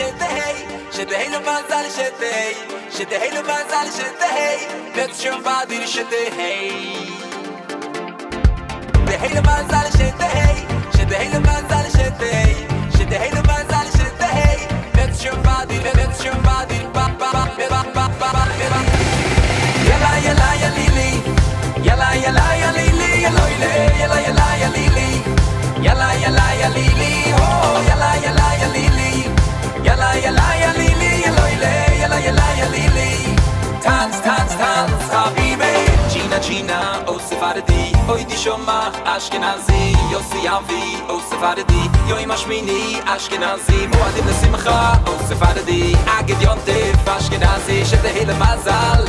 shitei shitei no bazal shitei shitei no bazal shitei bet shon vadir shitei shitei no bazal shitei shitei no bazal shitei ספרדי אוי די שומח אשכנזי יוסי אבי אוי ספרדי יוי משמיני אשכנזי מועדים לשמחה אוי ספרדי אגד יונטף אשכנזי שזה הילה מזל